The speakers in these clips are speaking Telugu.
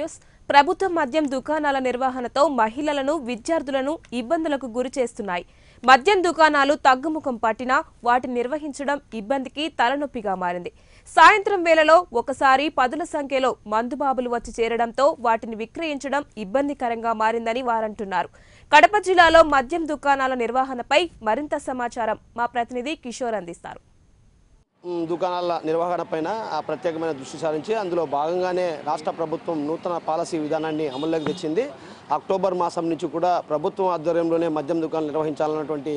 న్యూస్. ప్రభుత్వ మద్యం దుకాణాల నిర్వహణతో మహిళలను విద్యార్థులను ఇబ్బందులకు గురి చేస్తున్నాయి. మద్యం దుకాణాలు తగ్గుముఖం పట్టినా వాటిని నిర్వహించడం ఇబ్బందికి తలనొప్పిగా మారింది. సాయంత్రం వేళలో ఒకసారి పదుల సంఖ్యలో మందుబాబులు వచ్చి చేరడంతో వాటిని విక్రయించడం ఇబ్బందికరంగా మారిందని వారంటున్నారు. కడప జిల్లాలో మద్యం దుకాణాల నిర్వహణపై మరింత సమాచారం మా ప్రతినిధి కిషోర్ అందిస్తారు. దుకాణాల నిర్వహణ పైన ఆ ప్రత్యేకమైన దృష్టి సారించి అందులో భాగంగానే రాష్ట్ర ప్రభుత్వం నూతన పాలసీ విధానాన్ని అమల్లోకి తెచ్చింది. అక్టోబర్ మాసం నుంచి కూడా ప్రభుత్వం ఆధ్వర్యంలోనే మద్యం దుకాణాలు నిర్వహించాలన్నటువంటి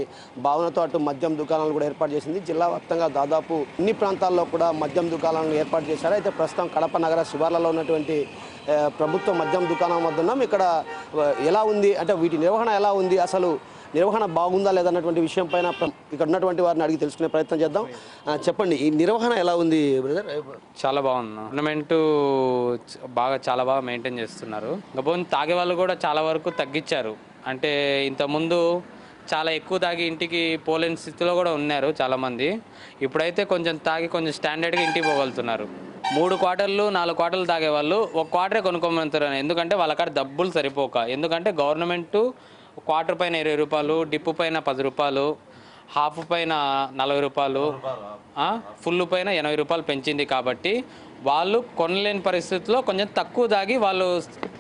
భావనతో అటు మద్యం దుకాణాలు కూడా ఏర్పాటు చేసింది. జిల్లా వ్యాప్తంగా దాదాపు అన్ని ప్రాంతాల్లో కూడా మద్యం దుకాణాలను ఏర్పాటు చేశారు. అయితే ప్రస్తుతం కడప నగర శివార్లలో ఉన్నటువంటి ప్రభుత్వ మద్యం దుకాణం వద్ద ఇక్కడ ఎలా ఉంది? అంటే వీటి నిర్వహణ ఎలా ఉంది? అసలు నిర్వహణ బాగుందా లేదా అన్నటువంటి విషయం పైన ఇక్కడ ఉన్నటువంటి వారిని అడిగి తెలుసుకునే ప్రయత్నం చేద్దాం. చెప్పండి ఈ నిర్వహణ ఎలా ఉంది బ్రదర్? చాలా బాగుంది. టోర్నమెంట్ బాగా చాలా బాగా మెయింటైన్ చేస్తున్నారు. కాకపోతే తాగే వాళ్ళు కూడా చాలా వరకు తగ్గించారు. అంటే ఇంతకుముందు చాలా ఎక్కువ తాగి ఇంటికి పోలేని స్థితిలో కూడా ఉన్నారు చాలామంది. ఇప్పుడైతే కొంచెం తాగి కొంచెం స్టాండర్డ్గా ఇంటికి పోగలుగుతున్నారు. మూడు క్వార్టర్లు నాలుగు క్వార్టర్లు తాగే వాళ్ళు ఒక క్వార్టరే కొనుక్కోమంటారు ఎందుకంటే వాళ్ళ కాడ డబ్బులు సరిపోక. ఎందుకంటే గవర్నమెంట్ క్వార్టర్ పైన ఇరవై రూపాయలు డిప్పు పైన పది రూపాయలు హాఫ్ పైన నలభై రూపాయలు ఫుల్ పైన ఎనభై రూపాయలు పెంచింది కాబట్టి వాళ్ళు కొనలేని పరిస్థితిలో కొంచెం తక్కువ దాగి వాళ్ళు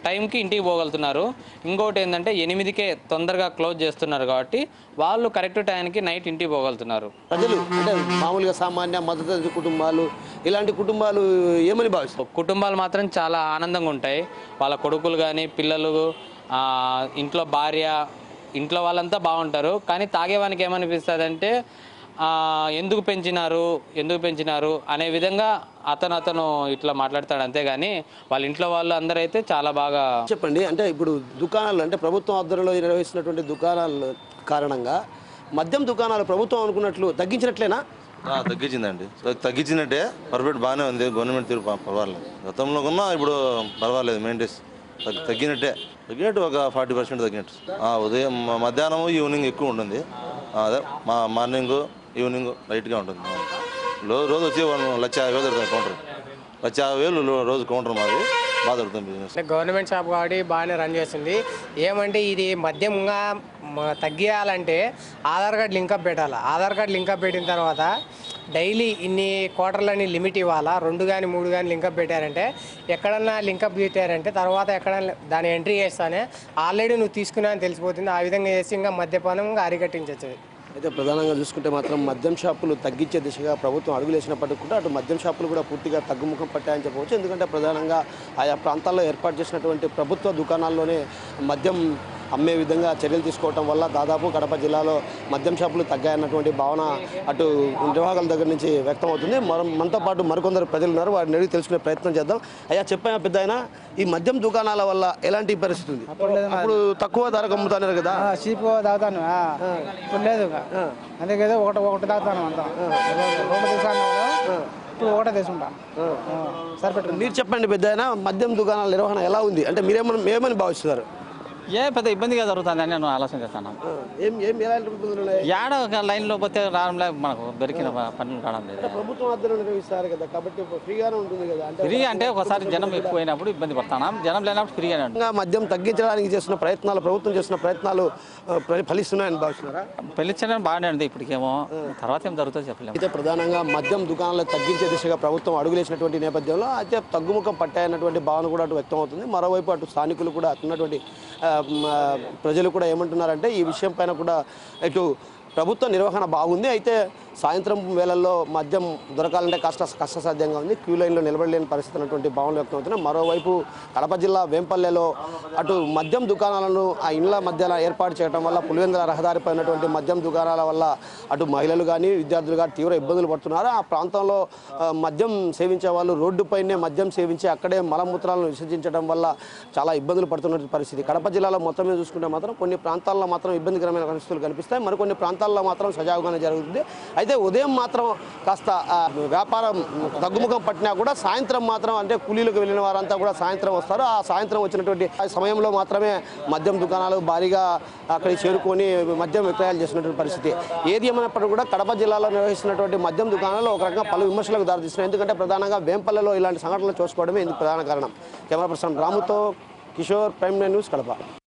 టైంకి ఇంటికి పోగలుగుతున్నారు. ఇంకోటి ఏంటంటే ఎనిమిదికే తొందరగా క్లోజ్ చేస్తున్నారు కాబట్టి వాళ్ళు కరెక్ట్ టైంకి నైట్ ఇంటికి పోగలుగుతున్నారు. ప్రజలు అంటే మామూలుగా సామాన్య మద్దతు కుటుంబాలు ఇలాంటి కుటుంబాలు ఏమని భావిస్తారు? కుటుంబాలు మాత్రం చాలా ఆనందంగా ఉంటాయి. వాళ్ళ కొడుకులు కానీ పిల్లలు ఇంట్లో భార్య ఇంట్లో వాళ్ళంతా బాగుంటారు. కానీ తాగేవానికి ఏమనిపిస్తుంది అంటే ఎందుకు పెంచినారు ఎందుకు పెంచినారు అనే విధంగా అతను అతను ఇట్లా మాట్లాడతాడు అంతేగాని వాళ్ళ ఇంట్లో వాళ్ళు అందరూ అయితే చాలా బాగా చెప్పండి అంటే ఇప్పుడు దుకాణాలు అంటే ప్రభుత్వం ఆధ్వర్యంలో నిర్వహిస్తున్నటువంటి దుకాణాల కారణంగా మద్యం దుకాణాలు ప్రభుత్వం అనుకున్నట్లు తగ్గించినట్లేనా? ఆ, తగ్గించిందండి. తగ్గించినట్టే పర్ఫెక్ట్ బాగానే ఉంది గవర్నమెంట్ తీరు పర్వాలేదు. గతంలో కన్నా ఇప్పుడు పర్వాలేదు మెయింటెన్స్ తగ్గి- తగ్గినట్టే. తగ్గినట్టు ఒక ఫార్టీ పర్సెంట్ తగ్గినట్టు. ఉదయం మధ్యాహ్నము మధ్యాహ్నం ఈవినింగ్ ఎక్కువ ఉంటుంది. అదే మా మార్నింగ్ ఈవినింగ్ లైట్గా ఉంటుంది. రోజు వచ్చి లక్ష యాభై వేలు కౌంటర్. లక్ష యాభై వేలు రోజు కౌంటర్ మాది. బాగా బిజినెస్ గవర్నమెంట్ షాప్ కాబట్టి బాగానే రన్ చేస్తుంది. ఏమంటే ఇది మద్యంగా తగ్గియాలంటే ఆధార్ కార్డ్ లింకప్ పెట్టాలి? ఆధార్ కార్డ్ లింకప్ పెట్టిన తర్వాత డైలీ ఇన్ని క్వార్టర్లని లిమిట్ ఇవ్వాలా? రెండు కానీ మూడు కానీ లింకప్ పెట్టారంటే ఎక్కడన్నా లింకప్ పెట్టారంటే తర్వాత ఎక్కడన్నా దాని ఎంట్రీ చేస్తానే ఆల్రెడీ నువ్వు తీసుకున్నా అని తెలిసిపోతుంది. ఆ విధంగా చేసి ఇంకా మద్యపానం ఇంకా అరికట్టించవచ్చు అయితే ప్రధానంగా చూసుకుంటే మాత్రం మద్యం షాపులు తగ్గించే దిశగా ప్రభుత్వం అడుగులేసినప్పటికీ కూడా అటు మద్యం షాపులు కూడా పూర్తిగా తగ్గుముఖం పట్టాయని చెప్పవచ్చు. ఎందుకంటే ప్రధానంగా ఆయా ప్రాంతాల్లో ఏర్పాటు చేసినటువంటి ప్రభుత్వ దుకాణాల్లోనే మద్యం అమ్మే విధంగా చర్యలు తీసుకోవటం వల్ల దాదాపు కడప జిల్లాలో మద్యం షాపులు తగ్గాయన్నటువంటి భావన అటు నిర్వాహకుల దగ్గర నుంచి వ్యక్తం అవుతుంది. మన మనతో పాటు మరికొందరు ప్రజలు ఉన్నారు. వారిని అడిగి తెలుసుకునే ప్రయత్నం చేద్దాం. అయ్యా చెప్పాయా పెద్ద ఈ మద్యం దుకాణాల వల్ల ఎలాంటి పరిస్థితి ఉంది? అప్పుడు తక్కువ ధరకు అమ్ముతున్నారు కదా. చీప్ తాగుతాను. ఇప్పుడు లేదు. అందుకే ఒకటి ఒకటి తాగుతాను అంతా. ఇప్పుడు ఒకటే తీసుకుంటా. సరిపెట్టు మీరు చెప్పండి పెద్ద మద్యం దుకాణాల నిర్వహణ ఎలా ఉంది? అంటే మీరేమని ఏమని భావిస్తున్నారు? ఏ పెద్ద ఇబ్బందిగా జరుగుతుందని నేను ఆలోచన చేస్తాను. ఏం ఏం ఎలాంటి ఇబ్బందులు ఉన్నాయి? ఏడ ఒక లైన్లో పోతే రావడంలే మనకు దొరికిన పనులు కావడం లేదు. ప్రభుత్వం ఆధ్వర్యంలో నిర్వహిస్తారు కదా కాబట్టి ఫ్రీగానే ఉంటుంది కదా. అంటే ఫ్రీ అంటే ఒకసారి జనం ఎక్కువైనప్పుడు ఇబ్బంది పడుతున్నాం జనం లేనప్పుడు ఫ్రీగానే ఉంటుంది. మద్యం తగ్గించడానికి చేస్తున్న ప్రయత్నాలు ప్రభుత్వం చేస్తున్న ప్రయత్నాలు ఫలిస్తున్నాయని భావిస్తున్నారా? పెళ్ళిచ్చడం బాగానే ఉంది ఇప్పటికేమో. తర్వాత ఏం జరుగుతుందో చెప్పలేము. అయితే ప్రధానంగా మద్యం దుకాణాలు తగ్గించే దిశగా ప్రభుత్వం అడుగులేసినటువంటి నేపథ్యంలో అయితే తగ్గుముఖం పట్టాయన్నటువంటి భావన కూడా అటు వ్యక్తం అవుతుంది. మరోవైపు అటు స్థానికులు కూడా అటున్నటువంటి ప్రజలు కూడా ఏమంటున్నారంటే ఈ విషయం పైన కూడా ఇటు ప్రభుత్వ నిర్వహణ బాగుంది. అయితే సాయంత్రం వేళల్లో మద్యం దొరకాలంటే కష్ట కష్టసాధ్యంగా ఉంది. క్యూ లైన్లో నిలబడలేని పరిస్థితి అన్నటువంటి భావనలు వ్యక్తం అవుతున్నాయి మరోవైపు కడప జిల్లా వేంపల్లెలో అటు మద్యం దుకాణాలను ఆ ఇండ్ల మధ్యన ఏర్పాటు చేయడం వల్ల పులివెందుల రహదారిపై ఉన్నటువంటి మద్యం దుకాణాల వల్ల అటు మహిళలు కానీ విద్యార్థులు కానీ తీవ్ర ఇబ్బందులు పడుతున్నారు? ఆ ప్రాంతంలో మద్యం సేవించే వాళ్ళు రోడ్డుపైనే మద్యం సేవించి అక్కడే మలమూత్రాలను విసర్జించడం వల్ల చాలా ఇబ్బందులు పడుతున్నటువంటి పరిస్థితి. కడప జిల్లాలో మొత్తం మీద చూసుకుంటే మాత్రం కొన్ని ప్రాంతాల్లో మాత్రం ఇబ్బందికరమైన పరిస్థితులు కనిపిస్తాయి. మరికొన్ని ప్రాంతాల్లో మాత్రం సజావుగానే జరుగుతుంది. అయితే ఉదయం మాత్రం కాస్త వ్యాపారం తగ్గుముఖం పట్టినా కూడా సాయంత్రం మాత్రం అంటే కూలీలకు వెళ్ళిన వారంతా కూడా సాయంత్రం వస్తారు. ఆ సాయంత్రం వచ్చినటువంటి ఆ సమయంలో మాత్రమే మద్యం దుకాణాలు భారీగా అక్కడికి చేరుకొని మద్యం విక్రయాలు చేసినటువంటి పరిస్థితి. ఏది ఏమైనప్పటికీ కూడా కడప జిల్లాలో నిర్వహిస్తున్నటువంటి మద్యం దుకాణాలు ఒక రకంగా పలు విమర్శలకు దారితీస్తున్నాయి. ఎందుకంటే ప్రధానంగా వేంపల్లెలో ఇలాంటి సంఘటనలు చూసుకోవడమే ఇందుకు ప్రధాన కారణం. కెమెరా పర్సన్ రాముతో కిషోర్ ప్రైమ్ న్యూస్ కడప.